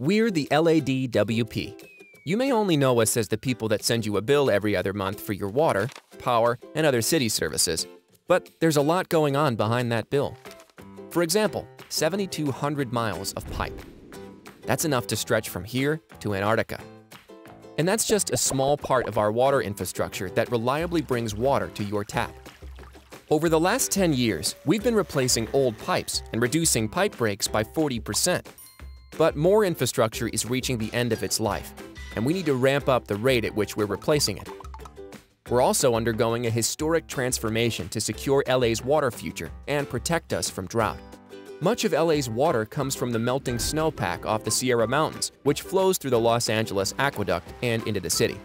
We're the LADWP. You may only know us as the people that send you a bill every other month for your water, power, and other city services, but there's a lot going on behind that bill. For example, 7,200 miles of pipe. That's enough to stretch from here to Antarctica. And that's just a small part of our water infrastructure that reliably brings water to your tap. Over the last 10 years, we've been replacing old pipes and reducing pipe breaks by 40%. But more infrastructure is reaching the end of its life, and we need to ramp up the rate at which we're replacing it. We're also undergoing a historic transformation to secure LA's water future and protect us from drought. Much of LA's water comes from the melting snowpack off the Sierra Mountains, which flows through the Los Angeles Aqueduct and into the city.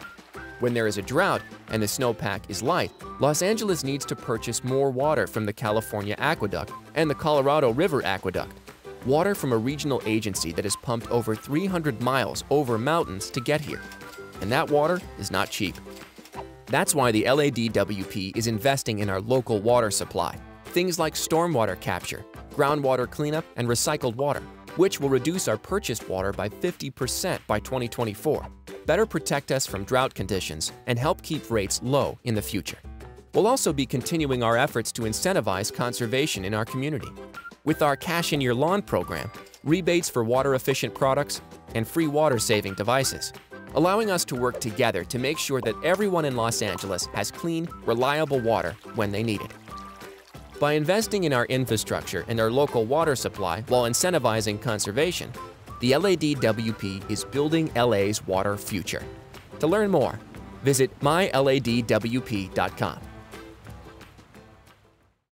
When there is a drought and the snowpack is light, Los Angeles needs to purchase more water from the California Aqueduct and the Colorado River Aqueduct. Water from a regional agency that is pumped over 300 miles over mountains to get here. And that water is not cheap. That's why the LADWP is investing in our local water supply. Things like stormwater capture, groundwater cleanup, and recycled water, which will reduce our purchased water by 50% by 2024 better protect us from drought conditions, and help keep rates low in the future. We'll also be continuing our efforts to incentivize conservation in our community. With our Cash in Your Lawn program, rebates for water-efficient products, and free water-saving devices, allowing us to work together to make sure that everyone in Los Angeles has clean, reliable water when they need it. By investing in our infrastructure and our local water supply while incentivizing conservation, the LADWP is building LA's water future. To learn more, visit myladwp.com.